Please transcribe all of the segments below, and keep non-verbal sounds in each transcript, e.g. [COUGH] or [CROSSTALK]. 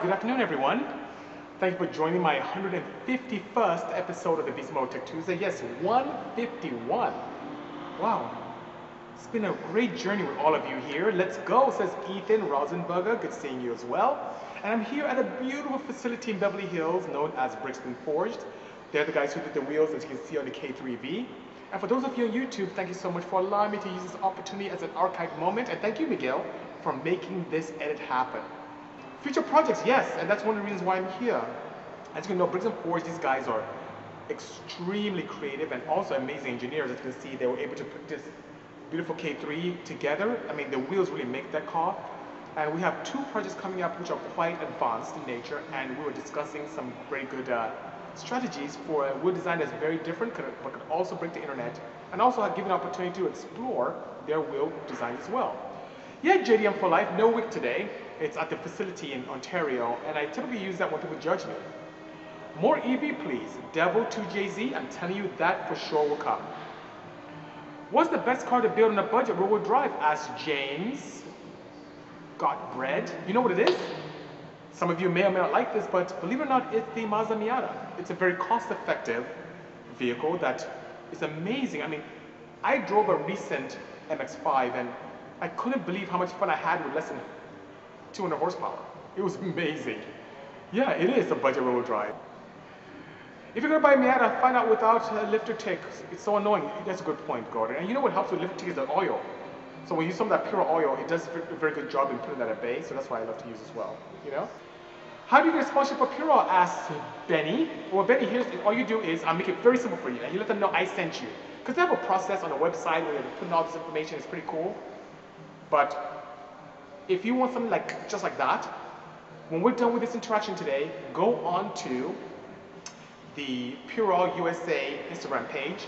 Good afternoon, everyone. Thank you for joining my 151st episode of the Bisi Tech Tuesday. Yes, 151. Wow. It's been a great journey with all of you here. Let's go, says Ethan Rosenberger. Good seeing you as well. And I'm here at a beautiful facility in Beverly Hills known as Brixton Forged. They're the guys who did the wheels, as you can see on the K3V. And for those of you on YouTube, thank you so much for allowing me to use this opportunity as an archive moment. And thank you, Miguel, for making this edit happen. Future projects, yes, and that's one of the reasons why I'm here. As you know, and Forged, these guys are extremely creative and also amazing engineers. As you can see, they were able to put this beautiful K3 together. I mean, the wheels really make that car. And we have two projects coming up which are quite advanced in nature, and we were discussing some very good uh, strategies for a wood design that's very different, but could also break the internet, and also have given an opportunity to explore their wheel design as well. Yeah, JDM for life, no wick today. It's at the facility in Ontario, and I typically use that when people judge me. More EV, please. Devil 2JZ, I'm telling you that for sure will come. What's the best car to build on a budget rear-wheel drive? Asked James. Got bread. You know what it is? Some of you may or may not like this, but believe it or not, it's the Mazda Miata. It's a very cost-effective vehicle that is amazing. I mean, I drove a recent MX-5 and I couldn't believe how much fun I had with less than 200 horsepower. It was amazing. Yeah, it is a budget rear-wheel drive. If you're gonna buy Miata, find out without a lifter tick. It's so annoying. That's a good point, Gordon. And you know what helps with lifter tick is the oil. So when you use some of that Purol oil, it does a very good job in putting that at bay. So that's why I love to use as well. You know. How do you get a sponsorship for Purol? Asks Benny. Well, Benny, here's all you do is I make it very simple for you, and you let them know I sent you. Because they have a process on the website where they're putting all this information. It's pretty cool. But if you want something like just like that, when we're done with this interaction today, go on to the Purol USA Instagram page,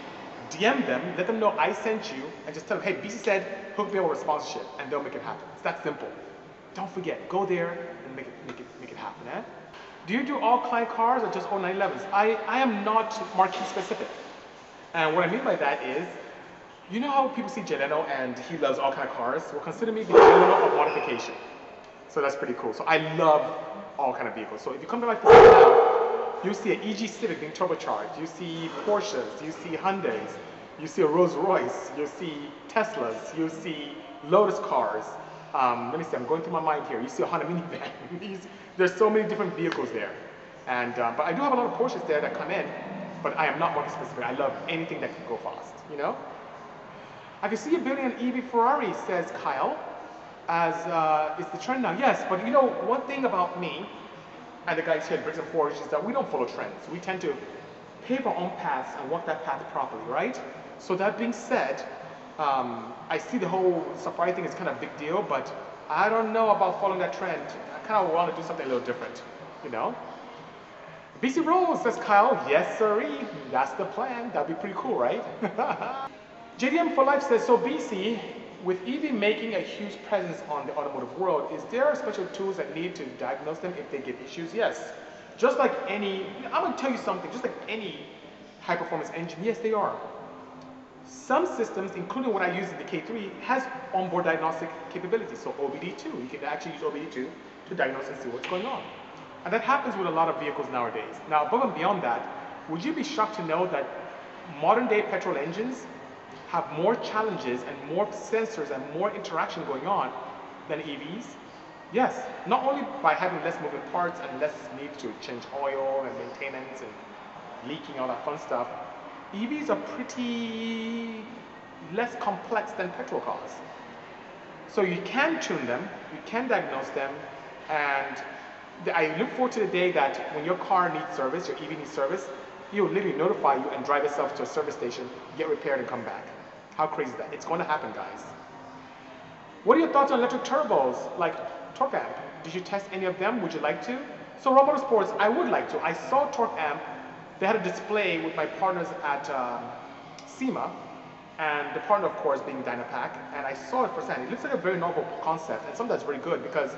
DM them, let them know I sent you, and just tell them, hey, BC said hook me up with a sponsorship, and they'll make it happen. It's that simple. Don't forget, go there and make it, make it, make it happen. Eh? Do you do all client cars or just 0911s? I, I am not marquee specific. And what I mean by that is, you know how people see Jay and he loves all kind of cars? Well, consider me the Jay of modification. So that's pretty cool. So I love all kind of vehicles. So if you come to my facility now, you see an EG Civic being turbocharged. You see Porsches. You see Hyundais. You see a Rolls Royce. You see Teslas. You see Lotus cars. Um, let me see. I'm going through my mind here. You see a Honda minivan. [LAUGHS] There's so many different vehicles there. And uh, but I do have a lot of Porsches there that come in. But I am not market specific. I love anything that can go fast. You know. I can see building an EV Ferrari, says Kyle, as uh, is the trend now. Yes, but you know one thing about me and the guys here at Brixton Forged is that we don't follow trends. We tend to pave our own paths and walk that path properly, right? So that being said, um, I see the whole safari thing is kind of a big deal, but I don't know about following that trend. I kind of want to do something a little different, you know? BC Rose says Kyle, yes sirree, that's the plan. That'd be pretty cool, right? [LAUGHS] JDM for Life says, so BC, with EV making a huge presence on the automotive world, is there special tools that need to diagnose them if they get issues? Yes. Just like any, I'm to tell you something, just like any high performance engine, yes, they are. Some systems, including what I use in the K3, has onboard diagnostic capabilities. So OBD2, you can actually use OBD2 to diagnose and see what's going on. And that happens with a lot of vehicles nowadays. Now, above and beyond that, would you be shocked to know that modern day petrol engines have more challenges and more sensors and more interaction going on than EVs? Yes, not only by having less moving parts and less need to change oil and maintenance and leaking, all that fun stuff, EVs are pretty less complex than petrol cars. So you can tune them, you can diagnose them, and I look forward to the day that when your car needs service, your EV needs service, it will literally notify you and drive itself to a service station, get repaired and come back. How crazy that? It's going to happen, guys. What are your thoughts on electric turbos like Torque Amp? Did you test any of them? Would you like to? So Raw Motorsports, I would like to. I saw Torque Amp. They had a display with my partners at um, SEMA, and the partner, of course, being Dynapack, and I saw it firsthand. It looks like a very novel concept, and something that's very good because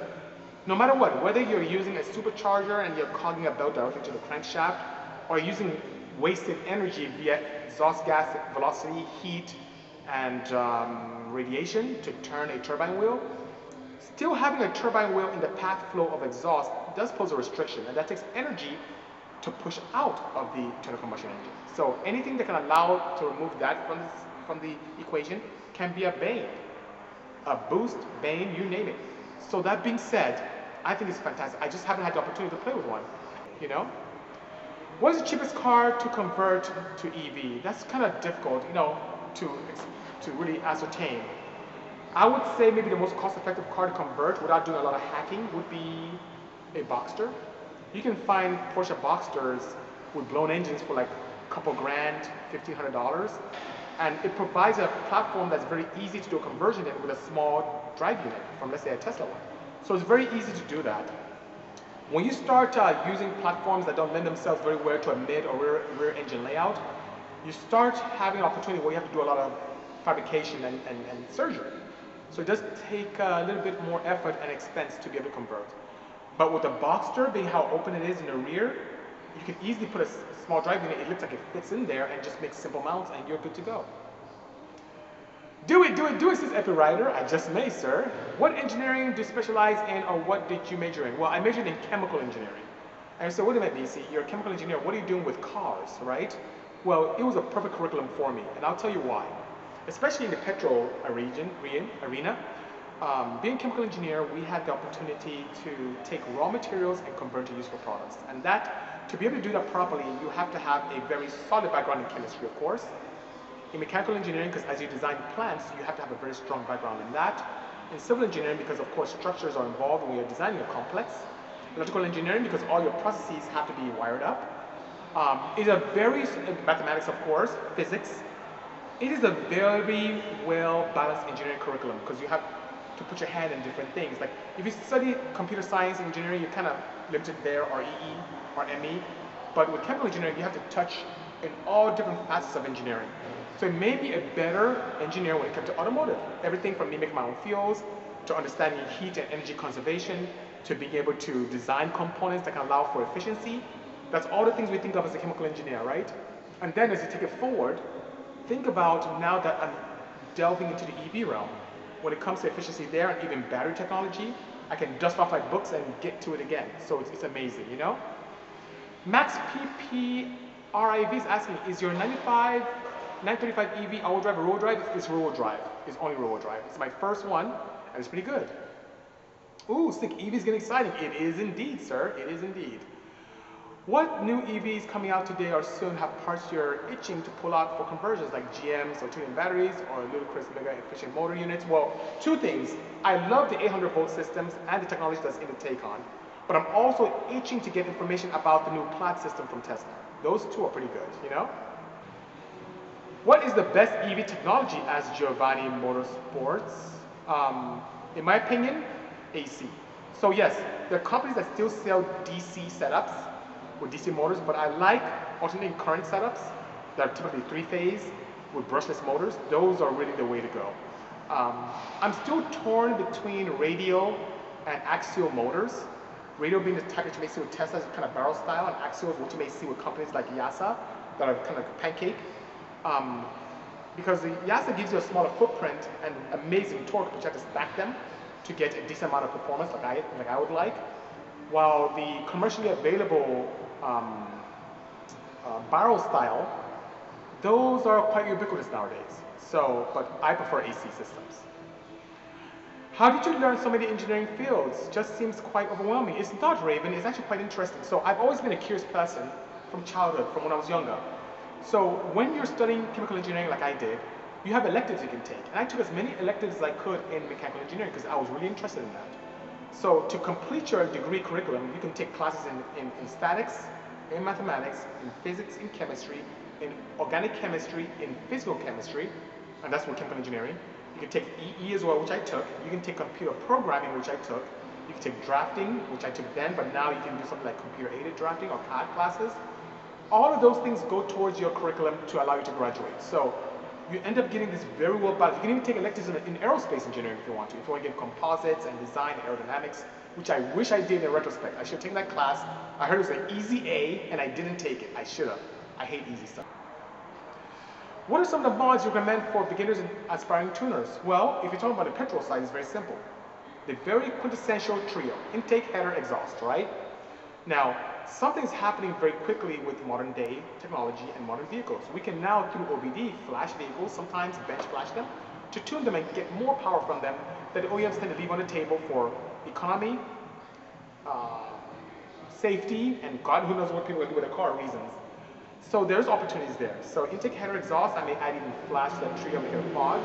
no matter what, whether you're using a supercharger and you're cogging a belt directly to the crankshaft, or using wasted energy via exhaust gas velocity, heat, and um, radiation to turn a turbine wheel, Still having a turbine wheel in the path flow of exhaust does pose a restriction, and that takes energy to push out of the internal combustion engine. So anything that can allow to remove that from, this, from the equation can be a bane, a boost, bane, you name it. So that being said, I think it's fantastic. I just haven't had the opportunity to play with one, you know? What is the cheapest car to convert to EV? That's kind of difficult, you know, to, to really ascertain. I would say maybe the most cost-effective car to convert without doing a lot of hacking would be a Boxster. You can find Porsche Boxsters with blown engines for like a couple grand, $1,500. And it provides a platform that's very easy to do a conversion in with a small drive unit from, let's say, a Tesla one. So it's very easy to do that. When you start uh, using platforms that don't lend themselves very well to a mid or rear, rear engine layout, you start having an opportunity where you have to do a lot of fabrication and, and, and surgery. So it does take a little bit more effort and expense to be able to convert. But with the Boxster being how open it is in the rear, you can easily put a small drive unit, it looks like it fits in there and just makes simple mounts and you're good to go. Do it, do it, do it, says EpiRider. I just may, sir. What engineering do you specialize in or what did you major in? Well, I majored in chemical engineering. And so what do I mean, BC? You're a chemical engineer. What are you doing with cars, right? Well, it was a perfect curriculum for me, and I'll tell you why. Especially in the petrol region, arena, um, being a chemical engineer, we had the opportunity to take raw materials and convert to useful products. And that, to be able to do that properly, you have to have a very solid background in chemistry, of course, in mechanical engineering, because as you design plants, you have to have a very strong background in that. In civil engineering, because of course structures are involved when you're designing a complex. Electrical engineering, because all your processes have to be wired up. Um, it's a very, mathematics of course, physics. It is a very well balanced engineering curriculum because you have to put your hand in different things. Like if you study computer science engineering, you're kind of limited there or EE or ME. But with chemical engineering, you have to touch in all different facets of engineering. So it may be a better engineer when it comes to automotive. Everything from me making my own fuels, to understanding heat and energy conservation, to being able to design components that can allow for efficiency. That's all the things we think of as a chemical engineer, right? And then as you take it forward, think about now that I'm delving into the EV realm. When it comes to efficiency there and even battery technology, I can dust off my books and get to it again. So it's, it's amazing, you know? Max PP RIV is asking, is your 95 935 EV all drive rear drive? It's rear drive. It's only rear drive. It's my first one, and it's pretty good. Ooh, Stick EV is getting exciting. It is indeed, sir. It is indeed. What new EVs coming out today or soon have parts you're itching to pull out for conversions like GMs or tuning batteries or ludicrous mega efficient motor units? Well, two things. I love the 800 volt systems and the technology that's in the Taycan, but I'm also itching to get information about the new Plaid system from Tesla. Those two are pretty good, you know? What is the best EV technology as Giovanni Motorsports? Um, in my opinion, AC. So yes, there are companies that still sell DC setups with DC motors, but I like alternating current setups that are typically three-phase with brushless motors. Those are really the way to go. Um, I'm still torn between radial and axial motors. Radial being the type that you may see with Tesla's kind of barrel style, and axial is what you may see with companies like YASA that are kind of pancake. Um, because the YASA gives you a smaller footprint and amazing torque, but you have to stack them to get a decent amount of performance like I, like I would like. While the commercially available um, uh, barrel style, those are quite ubiquitous nowadays. So, but I prefer AC systems. How did you learn so many engineering fields? Just seems quite overwhelming. It's not, Raven. It's actually quite interesting. So I've always been a curious person from childhood, from when I was younger. So when you're studying chemical engineering like I did, you have electives you can take. And I took as many electives as I could in mechanical engineering because I was really interested in that. So to complete your degree curriculum, you can take classes in, in, in statics, in mathematics, in physics, in chemistry, in organic chemistry, in physical chemistry, and that's what chemical engineering. You can take EE as well, which I took. You can take computer programming, which I took. You can take drafting, which I took then, but now you can do something like computer-aided drafting or CAD classes all of those things go towards your curriculum to allow you to graduate. So you end up getting this very well balanced. You can even take electives in, in aerospace engineering if you want to. If you want to get composites and design and aerodynamics, which I wish I did in retrospect. I should have taken that class. I heard it was an easy A, and I didn't take it. I should have. I hate easy stuff. What are some of the mods you recommend for beginners and aspiring tuners? Well, if you're talking about the petrol side, it's very simple. the very quintessential trio, intake, header, exhaust, right? Now, something's happening very quickly with modern day technology and modern vehicles. We can now, through OBD, flash vehicles, sometimes bench flash them, to tune them and get more power from them that OEMs tend to leave on the table for economy, uh, safety, and God who knows what people will do with a car reasons. So there's opportunities there. So intake header exhaust, I may add even flash that make it a pod.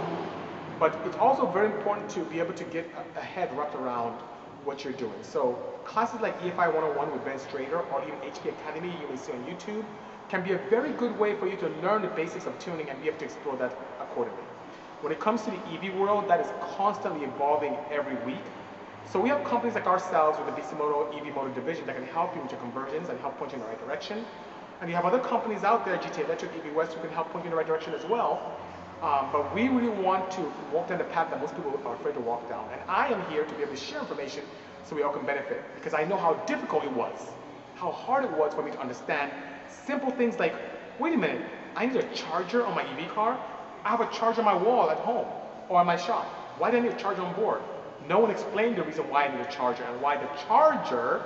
But it's also very important to be able to get a head wrapped around what you're doing. So classes like EFI 101 with Ben Strader or even HP Academy you may see on YouTube can be a very good way for you to learn the basics of tuning and be able to explore that accordingly. When it comes to the EV world, that is constantly evolving every week. So we have companies like ourselves with the Bisimoto EV Motor division that can help you with your conversions and help point you in the right direction. And you have other companies out there, GT Electric, EV West, who can help point you in the right direction as well. Um, but we really want to walk down the path that most people are afraid to walk down. And I am here to be able to share information so we all can benefit because I know how difficult it was, how hard it was for me to understand simple things like, wait a minute, I need a charger on my EV car? I have a charger on my wall at home or in my shop. Why do I need a charger on board? No one explained the reason why I need a charger and why the charger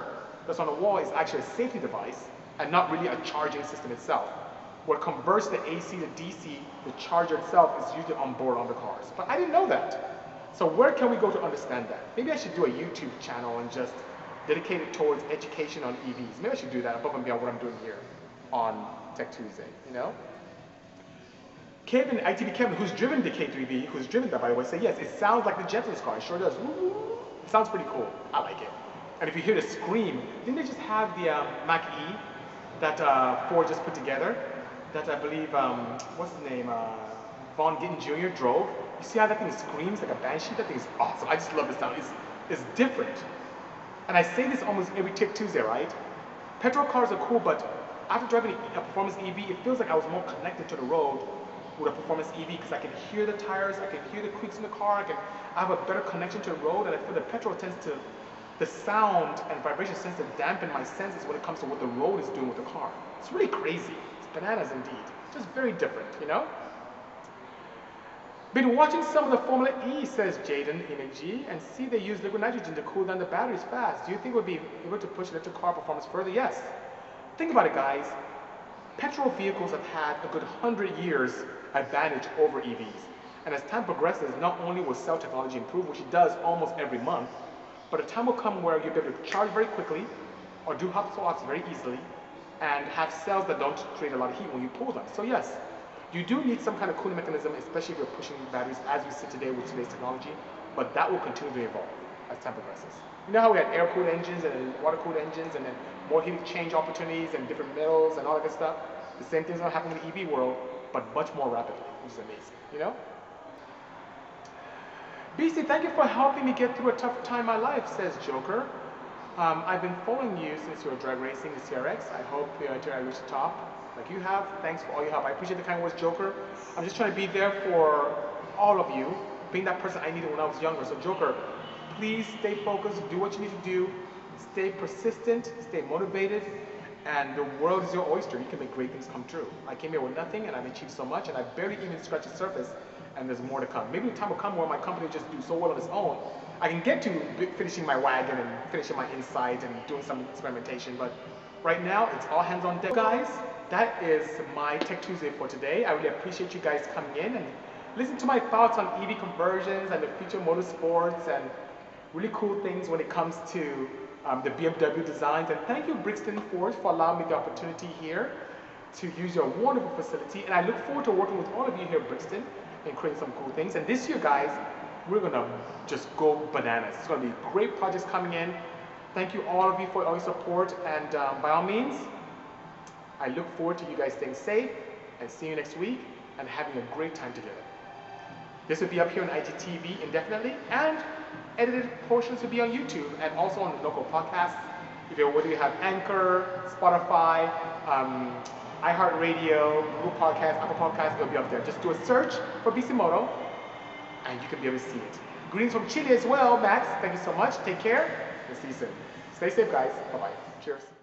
that's on the wall is actually a safety device and not really a charging system itself. What converts the AC to DC, the charger itself is usually on board on the cars. But I didn't know that. So where can we go to understand that? Maybe I should do a YouTube channel and just dedicate it towards education on EVs. Maybe I should do that above and beyond what I'm doing here on Tech Tuesday, you know? Kevin, ITV Kevin, who's driven the K3B, who's driven that by the way, say yes, it sounds like the Jetsons car. It sure does. It sounds pretty cool. I like it. And if you hear the scream, didn't they just have the um, Mach-E that uh, Ford just put together? That I believe, um, what's his name, uh, Vaughn Gittin Jr. drove. You see how that thing screams like a banshee? That thing is awesome. I just love this sound. It's, it's different. And I say this almost every Tech Tuesday, right? Petrol cars are cool, but after driving a performance EV, it feels like I was more connected to the road with a performance EV because I can hear the tires, I can hear the creaks in the car, I can I have a better connection to the road, and I feel the petrol tends to, the sound and vibration tends to dampen my senses when it comes to what the road is doing with the car. It's really crazy. Bananas indeed. Just very different, you know? Been watching some of the Formula E, says Jaden Energy, and see they use liquid nitrogen to cool down the batteries fast. Do you think we'll be able to push electric car performance further? Yes. Think about it, guys. Petrol vehicles have had a good 100 years advantage over EVs. And as time progresses, not only will cell technology improve, which it does almost every month, but a time will come where you'll be able to charge very quickly or do hot swaps very easily and have cells that don't create a lot of heat when you pull them. So yes, you do need some kind of cooling mechanism, especially if you're pushing batteries as we see today with today's technology, but that will continue to evolve as time progresses. You know how we had air-cooled engines and water-cooled engines and then more heat exchange opportunities and different metals and all that good stuff? The same thing's gonna happen in the EV world, but much more rapidly, which is amazing, you know? BC, thank you for helping me get through a tough time in my life, says Joker. Um, I've been following you since you were drag racing the CRX. I hope uh, I reach the top like you have. Thanks for all your help. I appreciate the kind words, Joker. I'm just trying to be there for all of you, being that person I needed when I was younger. So Joker, please stay focused, do what you need to do, stay persistent, stay motivated, and the world is your oyster. You can make great things come true. I came here with nothing and I've achieved so much and I barely even scratched the surface and there's more to come. Maybe the time will come where my company just do so well on its own. I can get to finishing my wagon and finishing my insight and doing some experimentation, but right now it's all hands on deck. Guys, that is my Tech Tuesday for today. I really appreciate you guys coming in and listen to my thoughts on EV conversions and the future motorsports and really cool things when it comes to um, the BMW designs. And thank you, Brixton Forged, for allowing me the opportunity here to use your wonderful facility. And I look forward to working with all of you here Brixton and creating some cool things. And this year, guys, we're gonna just go bananas. It's gonna be great projects coming in. Thank you all of you for all your support. And um, by all means, I look forward to you guys staying safe and seeing you next week and having a great time together. This will be up here on IGTV indefinitely and edited portions will be on YouTube and also on the local podcasts. If you're whether you have Anchor, Spotify, um, iHeartRadio, Google Podcasts, Apple Podcasts, it'll be up there. Just do a search for Bisimoto and you can be able to see it. Greetings from Chile as well, Max. Thank you so much. Take care and see you soon. Stay safe, guys. Bye-bye. Cheers.